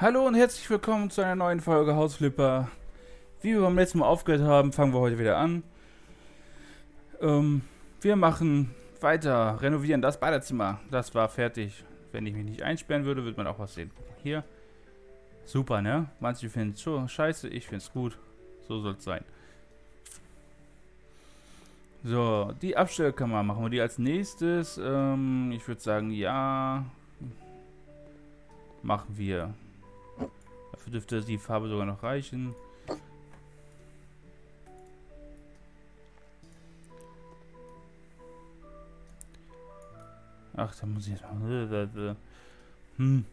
Hallo und herzlich willkommen zu einer neuen Folge Hausflipper. Wie wir beim letzten Mal aufgehört haben, fangen wir heute wieder an. Ähm, wir machen weiter, renovieren das Badezimmer. Das war fertig. Wenn ich mich nicht einsperren würde, würde man auch was sehen. Hier. Super, ne? Manche finden es so scheiße, ich finde es gut. So soll es sein. So, die Abstellkammer machen wir die als nächstes. Ähm, ich würde sagen, ja. Machen wir. Dafür dürfte die Farbe sogar noch reichen. Ach, da muss ich jetzt mal. Hm.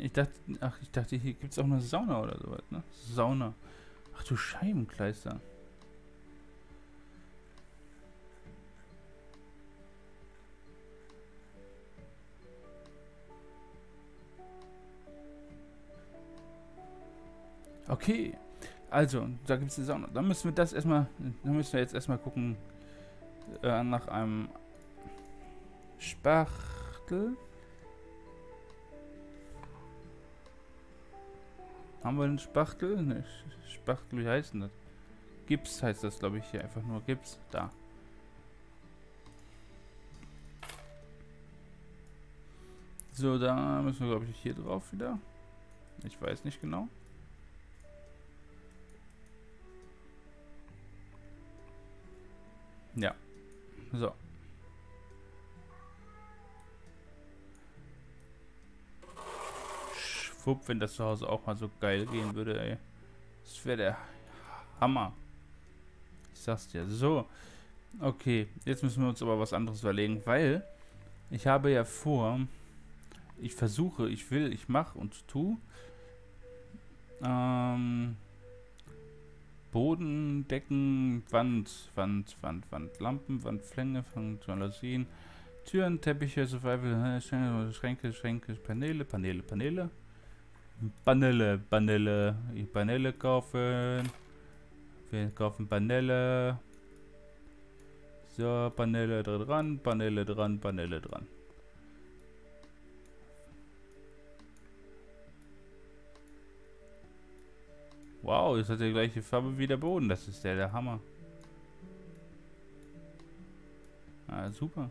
Ich dachte, ach, ich dachte, hier gibt es auch eine Sauna oder sowas, ne? Sauna. Ach du Scheibenkleister. Okay. Also, da gibt es eine Sauna. Dann müssen wir das erstmal, dann müssen wir jetzt erstmal gucken äh, nach einem Spachtel. Haben wir einen Spachtel? Ne, Spachtel, wie heißt denn das? Gips heißt das, glaube ich, hier. Einfach nur Gips. Da. So, da müssen wir, glaube ich, hier drauf wieder. Ich weiß nicht genau. Ja. So. Schwupp, wenn das zu Hause auch mal so geil gehen würde, ey. Das wäre der Hammer. Ich sag's dir. So. Okay, jetzt müssen wir uns aber was anderes überlegen, weil ich habe ja vor, ich versuche, ich will, ich mache und tu. Ähm, Boden, Decken, Wand, Wand, Wand, Wand, Lampen, Wandflänge, Jalousien, Türen, Teppiche, Survival, Schränke, Schränke, Paneele, Paneele, Paneele. Paneele, Paneele, Paneele kaufen. Wir kaufen Paneele. So, Paneele dran, Paneele dran, Paneele dran. Wow, jetzt hat er die gleiche Farbe wie der Boden. Das ist der, der Hammer. Ah, super.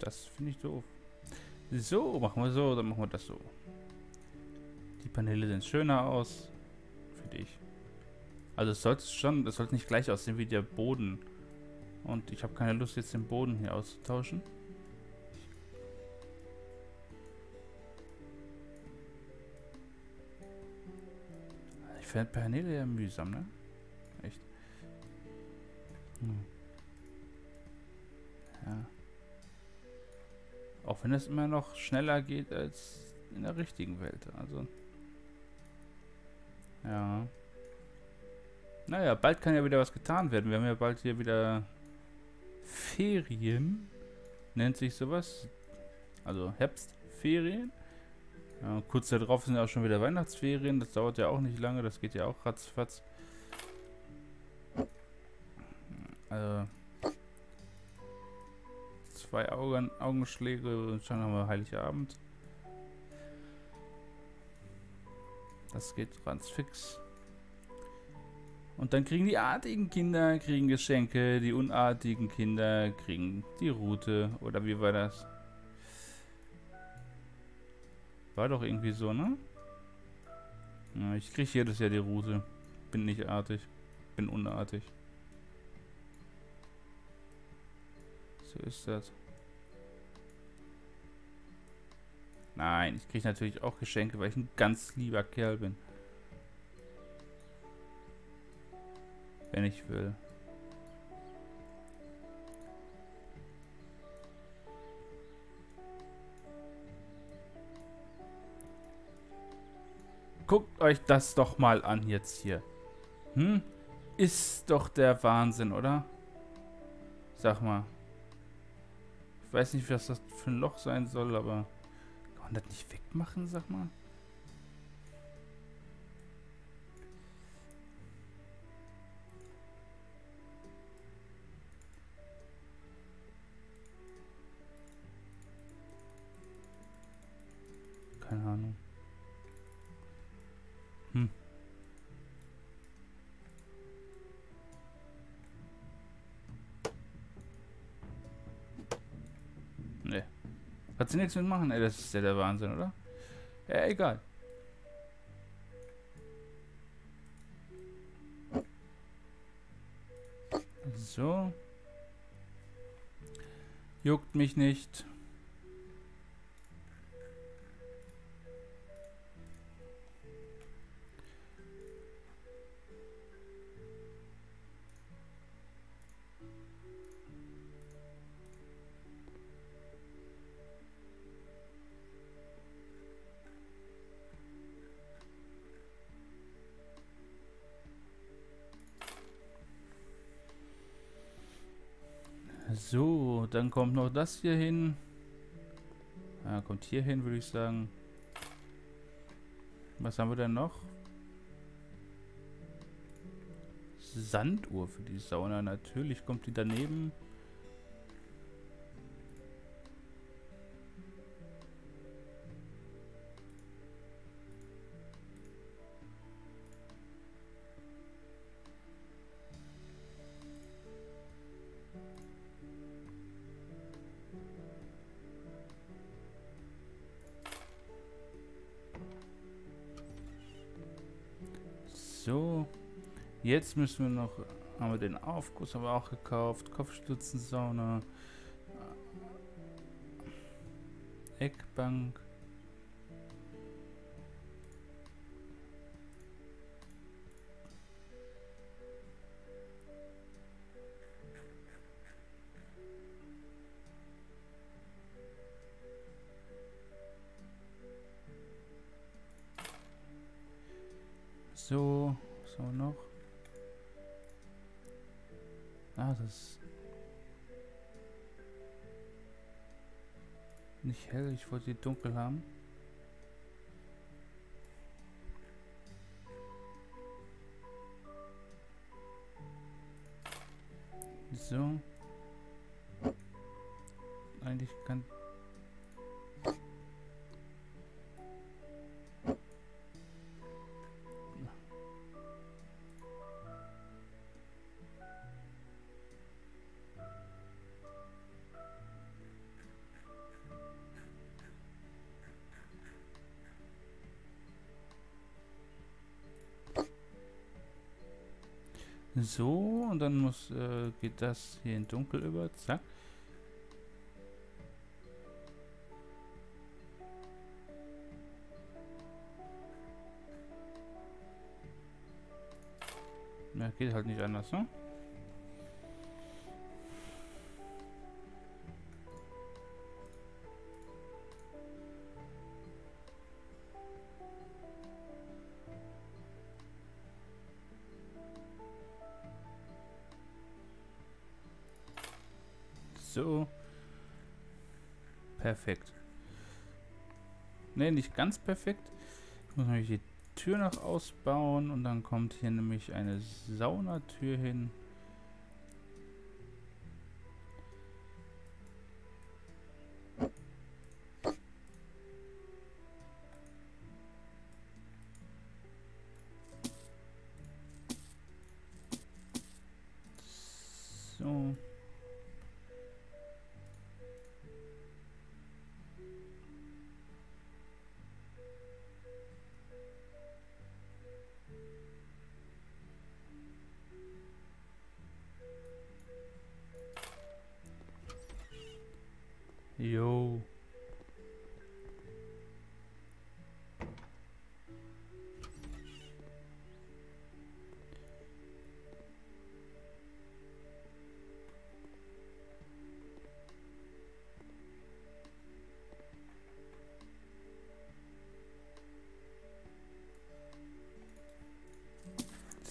Das finde ich doof. So, machen wir so, dann machen wir das so. Die Paneele sehen schöner aus. Finde ich. Also es sollte schon, es sollte nicht gleich aussehen wie der Boden. Und ich habe keine Lust jetzt den Boden hier auszutauschen. Ich finde Paneele ja mühsam, ne? Echt. Hm. Ja. Auch wenn es immer noch schneller geht als in der richtigen Welt. Also. Ja. Naja, bald kann ja wieder was getan werden. Wir haben ja bald hier wieder Ferien. Nennt sich sowas. Also Herbstferien. Ja, kurz darauf sind ja auch schon wieder Weihnachtsferien. Das dauert ja auch nicht lange. Das geht ja auch ratzfatz. Also zwei Augen, Augenschläge und schon haben wir Heiligabend. Das geht ganz fix. Und dann kriegen die artigen Kinder kriegen Geschenke, die unartigen Kinder kriegen die Route. Oder wie war das? War doch irgendwie so, ne? Ja, ich kriege jedes Jahr die Route. Bin nicht artig. Bin unartig. So ist das. Nein, ich kriege natürlich auch Geschenke, weil ich ein ganz lieber Kerl bin. Wenn ich will. Guckt euch das doch mal an jetzt hier. Hm? Ist doch der Wahnsinn, oder? Sag mal. Ich weiß nicht, was das für ein Loch sein soll, aber... Das nicht wegmachen, sag mal? Hat sie nichts mitmachen? Ey, das ist ja der Wahnsinn, oder? Ja, egal. So. Juckt mich nicht. So, dann kommt noch das hier hin. Ja, kommt hier hin, würde ich sagen. Was haben wir denn noch? Sanduhr für die Sauna. Natürlich kommt die daneben. So. Jetzt müssen wir noch. Haben wir den Aufguss aber auch gekauft. Kopfstützensauna. Eckbank. So, wir noch? Ah, das ist nicht hell, ich wollte die dunkel haben. So. Eigentlich kann So, und dann muss, äh, geht das hier in dunkel über. Zack. Ja, geht halt nicht anders, ne? So. Perfekt. Ne, nicht ganz perfekt. Ich muss nämlich die Tür noch ausbauen und dann kommt hier nämlich eine Saunatür hin. So.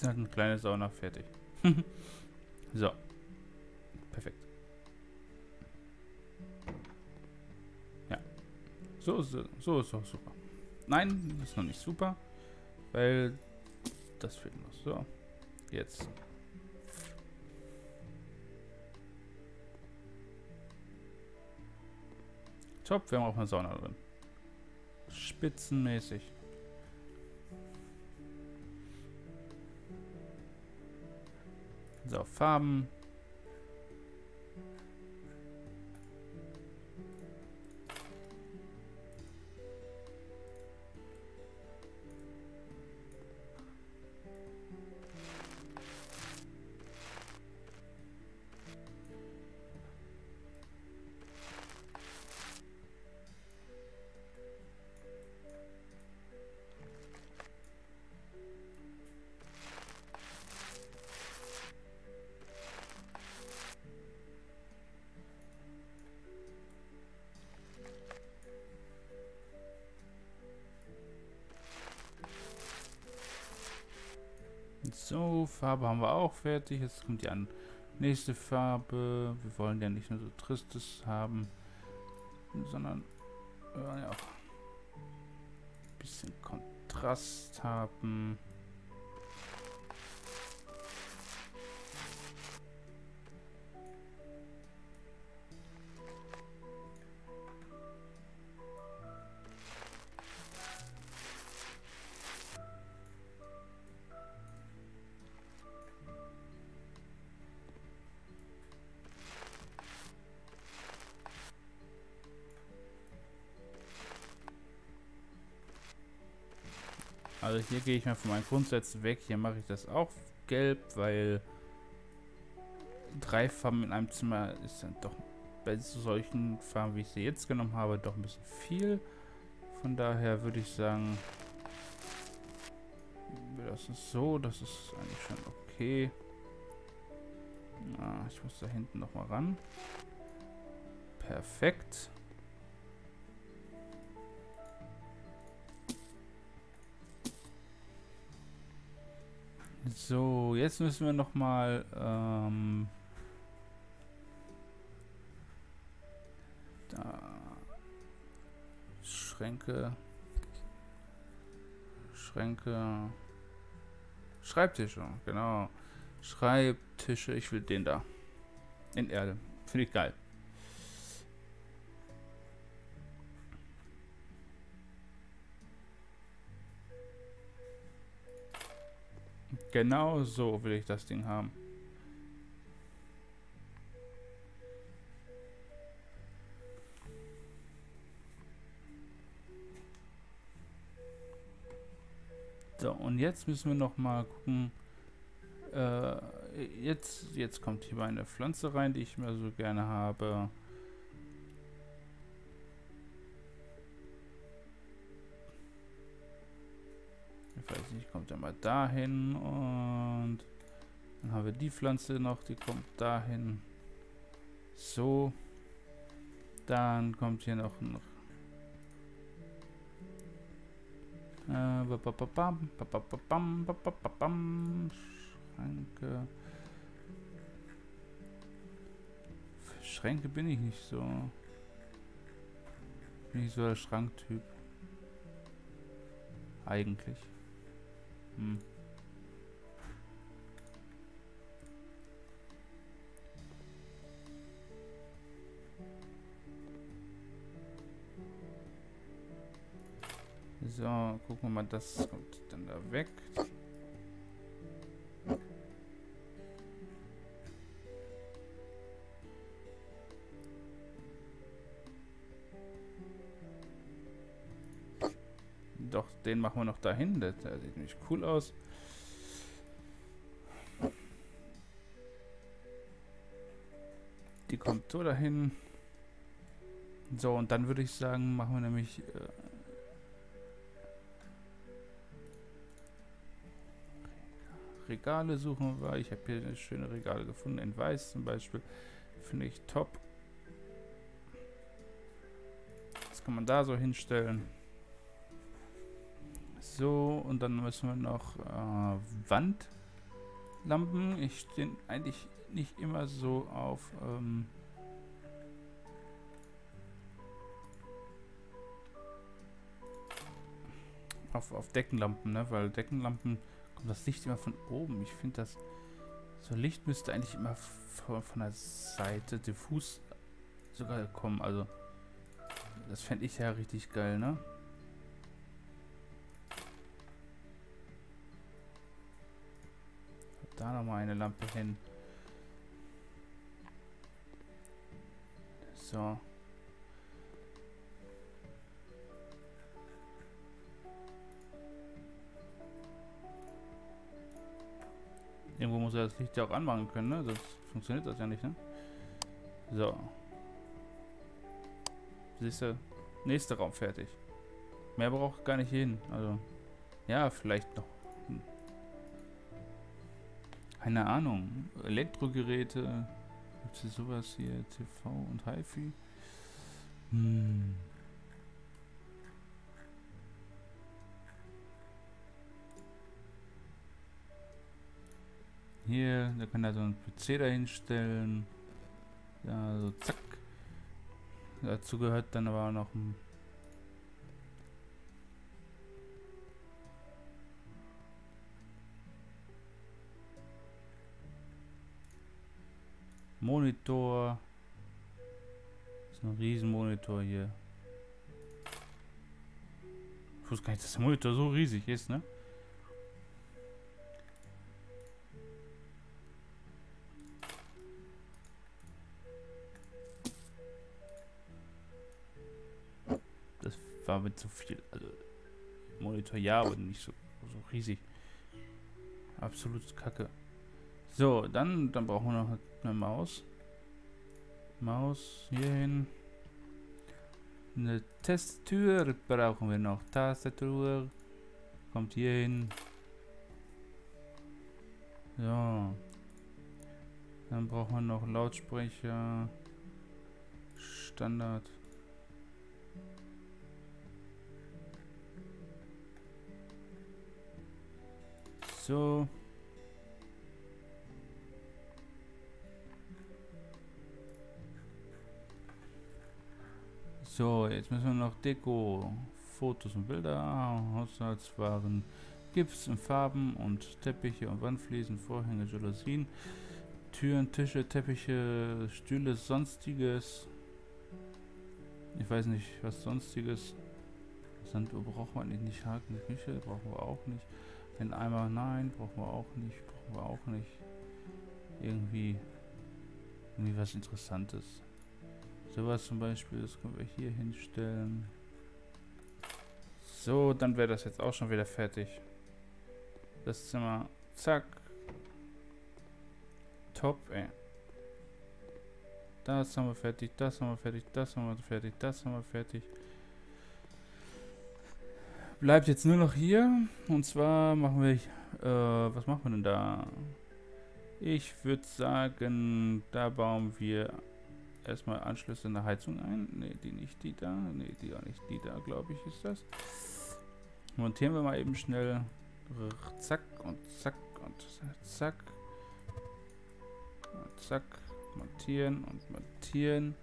ist halt eine kleine Sauna fertig. so. Perfekt. Ja. So ist, so ist auch super. Nein, ist noch nicht super. Weil das fehlt noch. So. Jetzt. Top, wir haben auch eine Sauna drin. Spitzenmäßig. So, Farben. So, Farbe haben wir auch fertig. Jetzt kommt die an nächste Farbe. Wir wollen ja nicht nur so Tristes haben, sondern äh, ja, ein bisschen Kontrast haben. Also hier gehe ich mal von meinen Grundsätzen weg. Hier mache ich das auch gelb, weil drei Farben in einem Zimmer ist dann doch bei solchen Farben, wie ich sie jetzt genommen habe, doch ein bisschen viel. Von daher würde ich sagen, das ist so, das ist eigentlich schon okay. Ah, ich muss da hinten noch mal ran. Perfekt. So, jetzt müssen wir noch mal ähm, da Schränke Schränke Schreibtische, genau. Schreibtische, ich will den da. In Erde. Finde ich geil. Genau so will ich das Ding haben. So, und jetzt müssen wir noch mal gucken. Äh, jetzt, jetzt kommt hier meine Pflanze rein, die ich mir so gerne habe. Ich weiß nicht, kommt er mal dahin und dann haben wir die Pflanze noch, die kommt dahin. So. Dann kommt hier noch ein Schränke. Für Schränke bin ich nicht so. Bin ich so der Schranktyp. Eigentlich. So, gucken wir mal, das kommt dann da weg. Den machen wir noch dahin. Der, sieht nämlich cool aus. Die kommt so dahin. So, und dann würde ich sagen, machen wir nämlich... Äh, Regale suchen wir. Ich habe hier eine schöne Regale gefunden, in weiß zum Beispiel. Finde ich top. Das kann man da so hinstellen. So, und dann müssen wir noch äh, Wandlampen. Ich stehe eigentlich nicht immer so auf... Ähm, auf, auf Deckenlampen, ne? Weil Deckenlampen kommt das Licht immer von oben. Ich finde das. So Licht müsste eigentlich immer von, von der Seite diffus sogar kommen. Also. Das fände ich ja richtig geil, ne? Da nochmal eine Lampe hin. So. Irgendwo muss er das Licht ja auch anmachen können, ne? Sonst funktioniert das ja nicht, ne? So. Siehst du, nächster Raum fertig. Mehr braucht gar nicht hin. Also, ja, vielleicht noch. Keine Ahnung. Elektrogeräte. Gibt es sowas hier? TV und HiFi? Hm. Hier, da kann er so einen PC dahinstellen. Ja, so zack. Dazu gehört dann aber auch noch ein Monitor. Das ist ein Riesenmonitor hier. Ich wusste gar nicht, dass der Monitor so riesig ist, ne? war mit so viel. Also, Monitor ja, aber nicht so, so riesig. Absolut kacke. So, dann, dann brauchen wir noch eine Maus. Maus hierhin. Eine Testtür brauchen wir noch. Tastatur. Kommt hier hin. So. Dann brauchen wir noch Lautsprecher. Standard. So. So, jetzt müssen wir noch Deko, Fotos und Bilder, Haushaltswaren, Gips in Farben und Teppiche und Wandfliesen, Vorhänge, Jalousien, Türen, Tische, Teppiche, Stühle, sonstiges. Ich weiß nicht, was sonstiges. Sanduhr braucht man nicht, Haken, Küche brauchen wir auch nicht. Den Eimer, nein, brauchen wir auch nicht, brauchen wir auch nicht. Irgendwie, irgendwie was Interessantes. Sowas zum Beispiel, das können wir hier hinstellen. So, dann wäre das jetzt auch schon wieder fertig. Das Zimmer, zack. Top, ey. Das haben wir fertig, das haben wir fertig, das haben wir fertig, das haben wir fertig bleibt jetzt nur noch hier. Und zwar machen wir, äh, was machen wir denn da? Ich würde sagen, da bauen wir erstmal Anschlüsse in der Heizung ein. Ne, die nicht, die da. Ne, die auch nicht, die da, glaube ich, ist das. Montieren wir mal eben schnell. Zack und zack und zack. Und zack. Montieren und montieren.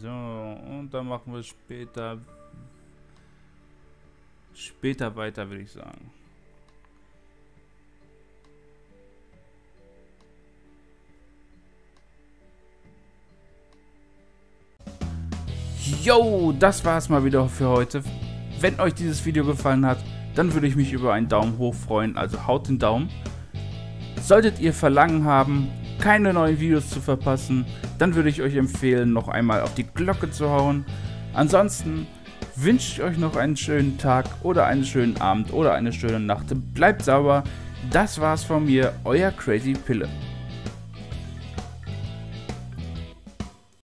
So, und dann machen wir später später weiter, würde ich sagen. Yo, das war's mal wieder für heute. Wenn euch dieses Video gefallen hat, dann würde ich mich über einen Daumen hoch freuen, also haut den Daumen. Solltet ihr Verlangen haben, keine neuen Videos zu verpassen, dann würde ich euch empfehlen, noch einmal auf die Glocke zu hauen. Ansonsten wünsche ich euch noch einen schönen Tag oder einen schönen Abend oder eine schöne Nacht. Bleibt sauber. Das war's von mir, euer Crazy Pille.